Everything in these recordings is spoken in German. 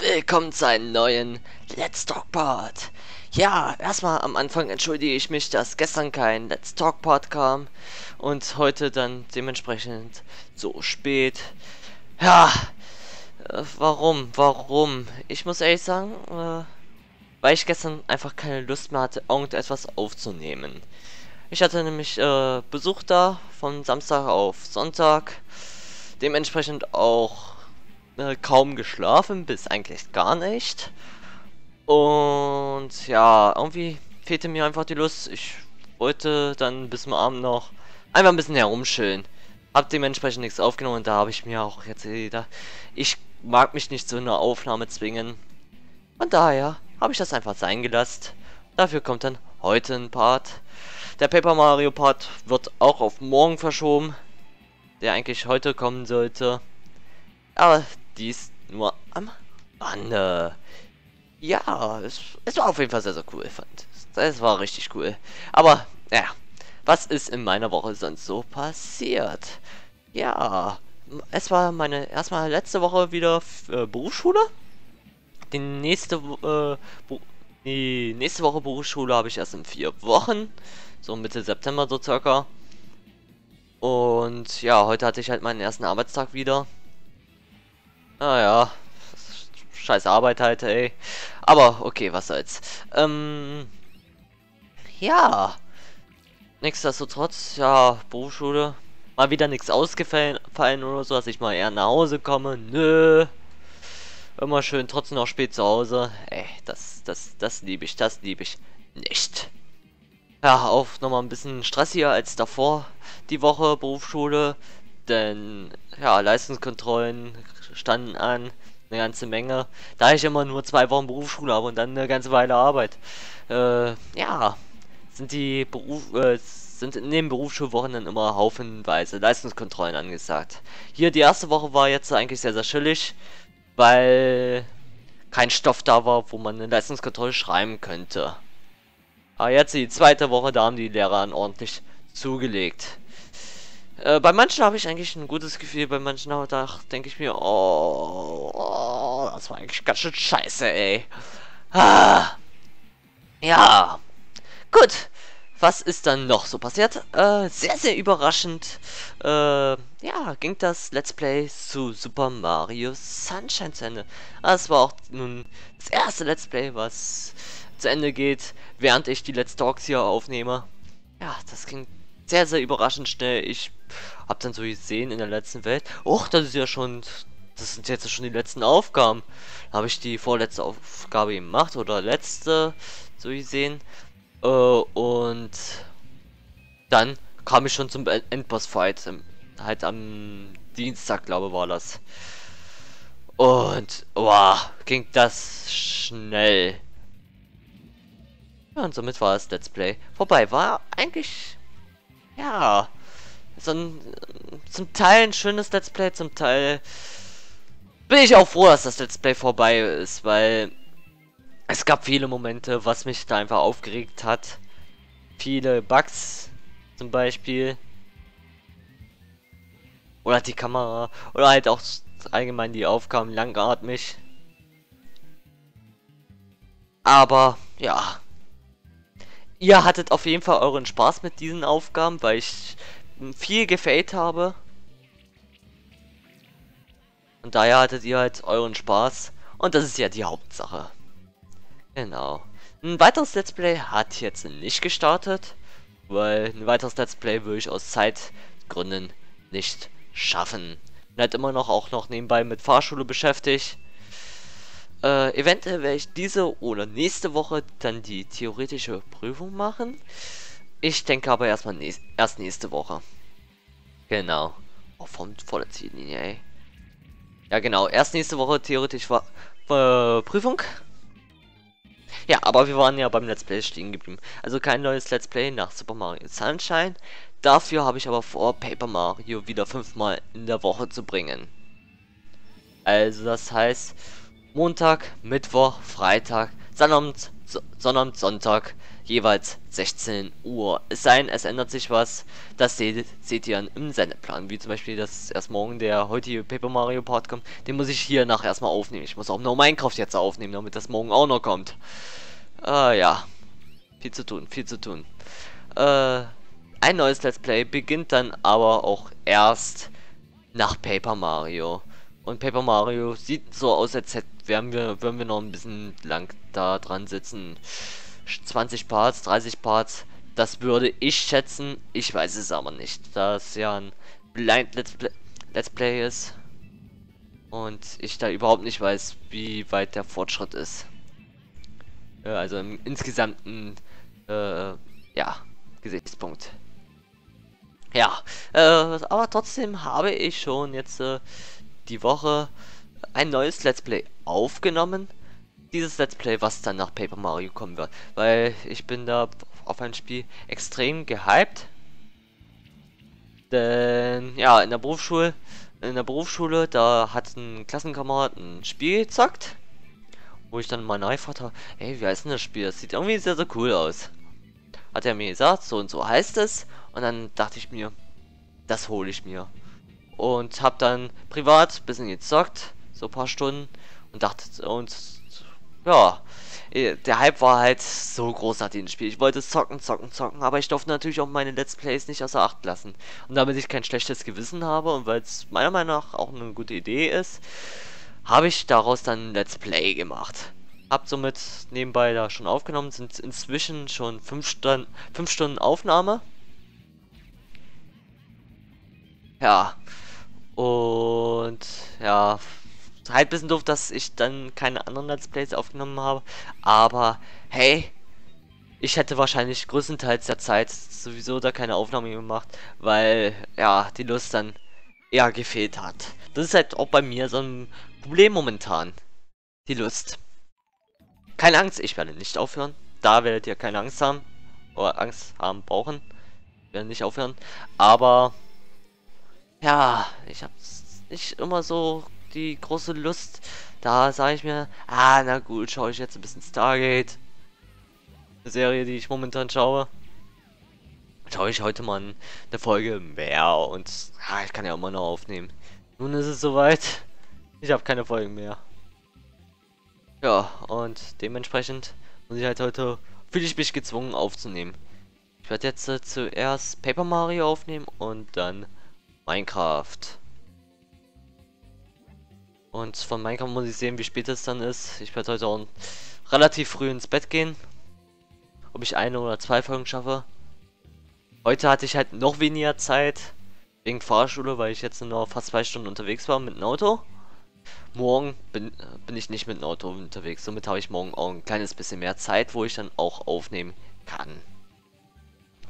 willkommen zu einem neuen Let's Talk Part. Ja, erstmal am Anfang entschuldige ich mich, dass gestern kein Let's Talk Part kam und heute dann dementsprechend so spät. Ja, äh, warum, warum? Ich muss ehrlich sagen, äh, weil ich gestern einfach keine Lust mehr hatte, irgendetwas aufzunehmen. Ich hatte nämlich äh, Besuch da von Samstag auf Sonntag, dementsprechend auch äh, kaum geschlafen, bis eigentlich gar nicht. Und ja, irgendwie fehlte mir einfach die Lust. Ich wollte dann bis zum Abend noch einfach ein bisschen herumschillen. Hab dementsprechend nichts aufgenommen und da habe ich mir auch jetzt wieder. Ich mag mich nicht zu einer Aufnahme zwingen. Von daher habe ich das einfach sein gelassen. Dafür kommt dann heute ein Part. Der Paper Mario Part wird auch auf morgen verschoben. Der eigentlich heute kommen sollte. Aber dies nur am Rande. Ja, es, es war auf jeden Fall sehr, sehr cool, fand. Es war richtig cool. Aber, ja, was ist in meiner Woche sonst so passiert? Ja, es war meine erstmal letzte Woche wieder äh, Berufsschule. Die nächste, äh, die nächste Woche Berufsschule habe ich erst in vier Wochen. So Mitte September so circa. Und ja, heute hatte ich halt meinen ersten Arbeitstag wieder. Naja, ah, scheiß Arbeit halt, ey. Aber okay, was soll's. Ähm, ja. Nichtsdestotrotz, ja, Berufsschule. Mal wieder nichts ausgefallen oder so, dass ich mal eher nach Hause komme. Nö. Immer schön trotzdem noch spät zu Hause. Ey, das, das, das liebe ich, das liebe ich nicht. Ja, auch nochmal ein bisschen stressiger als davor die Woche Berufsschule. Denn, ja, Leistungskontrollen, standen an, eine ganze Menge. Da ich immer nur zwei Wochen Berufsschule habe und dann eine ganze Weile Arbeit. Äh, ja, sind die Beruf, äh, sind in den Berufsschulwochen dann immer haufenweise Leistungskontrollen angesagt. Hier die erste Woche war jetzt eigentlich sehr, sehr chillig, weil kein Stoff da war, wo man eine Leistungskontrolle schreiben könnte. Aber jetzt die zweite Woche, da haben die Lehrer ordentlich zugelegt. Äh, bei manchen habe ich eigentlich ein gutes Gefühl, bei manchen denke ich mir, oh, oh, das war eigentlich ganz schön scheiße, ey. Ah, ja, gut. Was ist dann noch so passiert? Äh, sehr, sehr überraschend, äh, ja, ging das Let's Play zu Super Mario Sunshine zu Ende. Das war auch nun das erste Let's Play, was zu Ende geht, während ich die Let's Talks hier aufnehme. Ja, das ging sehr, sehr überraschend schnell. Ich habe dann so gesehen in der letzten Welt, oh, das ist ja schon, das sind jetzt schon die letzten Aufgaben. Habe ich die vorletzte Aufgabe gemacht oder letzte, so gesehen. Äh, und dann kam ich schon zum Endboss-Fight, halt am Dienstag, glaube war das. Und, wow, ging das schnell. Ja, und somit war das Let's Play vorbei. War eigentlich ja, so ein, zum Teil ein schönes Let's Play, zum Teil bin ich auch froh, dass das Let's Play vorbei ist, weil es gab viele Momente, was mich da einfach aufgeregt hat. Viele Bugs zum Beispiel. Oder die Kamera. Oder halt auch allgemein die Aufgaben langatmig. Aber ja, ihr hattet auf jeden Fall euren Spaß mit diesen Aufgaben, weil ich viel gefällt habe. Und daher hattet ihr halt euren Spaß. Und das ist ja die Hauptsache. Genau. Ein weiteres Let's Play hat jetzt nicht gestartet. Weil ein weiteres Let's Play würde ich aus Zeitgründen nicht schaffen. Bin halt immer noch auch noch nebenbei mit Fahrschule beschäftigt. Äh, eventuell werde ich diese oder nächste Woche dann die theoretische Prüfung machen. Ich denke aber erstmal nächst, erst nächste Woche. Genau. Oh, vom, vor der Ziellinie, ey. Ja, genau. Erst nächste Woche theoretisch war äh, Prüfung. Ja, aber wir waren ja beim Let's Play stehen geblieben. Also kein neues Let's Play nach Super Mario Sunshine. Dafür habe ich aber vor, Paper Mario wieder fünfmal in der Woche zu bringen. Also das heißt, Montag, Mittwoch, Freitag, Sonnabend, so sondern Sonntag jeweils 16 Uhr. Es sei denn, es ändert sich was. Das seht, seht ihr im Sendeplan. Wie zum Beispiel, dass erst morgen der heutige Paper Mario Part kommt. Den muss ich hier nachher erstmal aufnehmen. Ich muss auch noch Minecraft jetzt aufnehmen, damit das morgen auch noch kommt. Äh, ja. Viel zu tun, viel zu tun. Äh, ein neues Let's Play beginnt dann aber auch erst nach Paper Mario. Und Paper Mario sieht so aus, als hätten wir, würden wir noch ein bisschen lang da dran sitzen. 20 Parts, 30 Parts, das würde ich schätzen. Ich weiß es aber nicht, da es ja ein Blind Let's Play, Let's Play ist. Und ich da überhaupt nicht weiß, wie weit der Fortschritt ist. also im insgesamten, äh, ja, Gesichtspunkt. Ja, äh, aber trotzdem habe ich schon jetzt äh, die Woche ein neues Let's Play aufgenommen. Dieses Let's Play, was dann nach Paper Mario kommen wird. Weil ich bin da auf ein Spiel extrem gehypt. Denn, ja, in der Berufsschule, in der Berufsschule, da hat ein Klassenkamerad ein Spiel gezockt. Wo ich dann mal nachgefragt habe, ey, wie heißt denn das Spiel? Das sieht irgendwie sehr, sehr cool aus. Hat er mir gesagt, so und so heißt es. Und dann dachte ich mir, das hole ich mir und habe dann privat ein bisschen gezockt, so ein paar Stunden und dachte und ja, eh, der Hype war halt so großartig im Spiel. Ich wollte zocken, zocken, zocken, aber ich durfte natürlich auch meine Let's Plays nicht außer Acht lassen. Und damit ich kein schlechtes Gewissen habe und weil es meiner Meinung nach auch eine gute Idee ist, habe ich daraus dann ein Let's Play gemacht. Hab somit nebenbei da schon aufgenommen, sind inzwischen schon 5 Stunden, fünf Stunden Aufnahme. Ja, und ja, halt ein bisschen doof, dass ich dann keine anderen Let's Plays aufgenommen habe. Aber hey, ich hätte wahrscheinlich größtenteils der Zeit sowieso da keine Aufnahme gemacht, weil ja, die Lust dann eher gefehlt hat. Das ist halt auch bei mir so ein Problem momentan. Die Lust. Keine Angst, ich werde nicht aufhören. Da werdet ihr keine Angst haben. Oder Angst haben brauchen. Ich werde nicht aufhören. Aber ja, ich habe nicht immer so die große Lust. Da sage ich mir, ah, na gut, schaue ich jetzt ein bisschen Stargate. Eine Serie, die ich momentan schaue. Schaue ich heute mal eine Folge mehr und ah, ich kann ja immer noch aufnehmen. Nun ist es soweit. Ich habe keine Folgen mehr. Ja, und dementsprechend muss ich halt heute, fühle ich mich gezwungen aufzunehmen. Ich werde jetzt äh, zuerst Paper Mario aufnehmen und dann Minecraft. Und von Minecraft muss ich sehen, wie spät es dann ist. Ich werde heute auch relativ früh ins Bett gehen. Ob ich eine oder zwei Folgen schaffe. Heute hatte ich halt noch weniger Zeit. Wegen Fahrschule, weil ich jetzt nur fast zwei Stunden unterwegs war mit dem Auto. Morgen bin, bin ich nicht mit dem Auto unterwegs. Somit habe ich morgen auch ein kleines bisschen mehr Zeit, wo ich dann auch aufnehmen kann.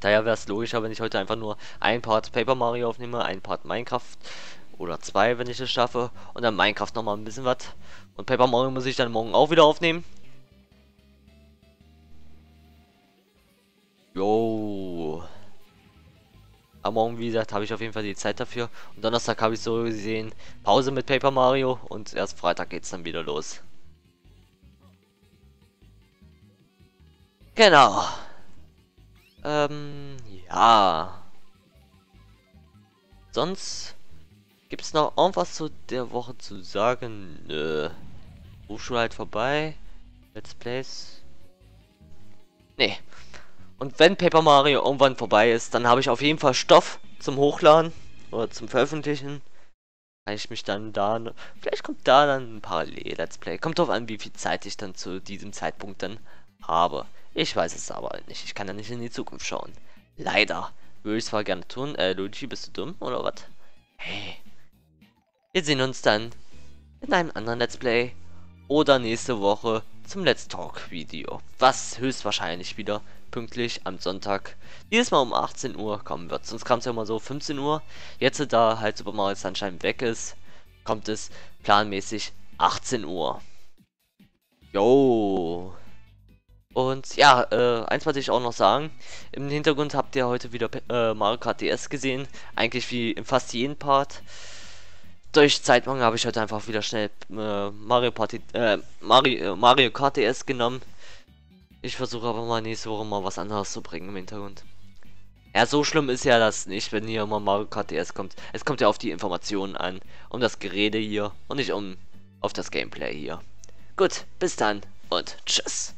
Daher wäre es logischer, wenn ich heute einfach nur ein Part Paper Mario aufnehme, ein Part Minecraft oder zwei, wenn ich es schaffe. Und dann Minecraft nochmal ein bisschen was. Und Paper Mario muss ich dann morgen auch wieder aufnehmen. Jo. Aber morgen, wie gesagt, habe ich auf jeden Fall die Zeit dafür. Und Donnerstag habe ich so gesehen Pause mit Paper Mario. Und erst Freitag geht es dann wieder los. Genau. Ähm, ja. Sonst gibt es noch irgendwas zu der Woche zu sagen? Nö. Hochschule halt vorbei. Let's Plays. Nee. Und wenn Paper Mario irgendwann vorbei ist, dann habe ich auf jeden Fall Stoff zum Hochladen oder zum Veröffentlichen. Kann ich mich dann da. Vielleicht kommt da dann ein Parallel-Let's Play. Kommt drauf an, wie viel Zeit ich dann zu diesem Zeitpunkt dann habe. Ich weiß es aber nicht. Ich kann ja nicht in die Zukunft schauen. Leider. Würde ich zwar gerne tun. Äh, Luigi, bist du dumm oder was? Hey. Wir sehen uns dann in einem anderen Let's Play oder nächste Woche zum Let's Talk Video, was höchstwahrscheinlich wieder pünktlich am Sonntag dieses Mal um 18 Uhr kommen wird. Sonst kam es ja immer so 15 Uhr. Jetzt, da halt Super Mario Sunshine weg ist, kommt es planmäßig 18 Uhr. Jo. Und ja, äh, eins wollte ich auch noch sagen. Im Hintergrund habt ihr heute wieder äh, Mario Kart DS gesehen. Eigentlich wie in fast jedem Part. Durch Zeitmangel habe ich heute einfach wieder schnell äh, Mario Party, äh, Mario, äh, Mario Kart DS genommen. Ich versuche aber mal nächste Woche mal was anderes zu bringen im Hintergrund. Ja, so schlimm ist ja das nicht, wenn hier mal Mario Kart DS kommt. Es kommt ja auf die Informationen an, um das Gerede hier und nicht um auf das Gameplay hier. Gut, bis dann und tschüss.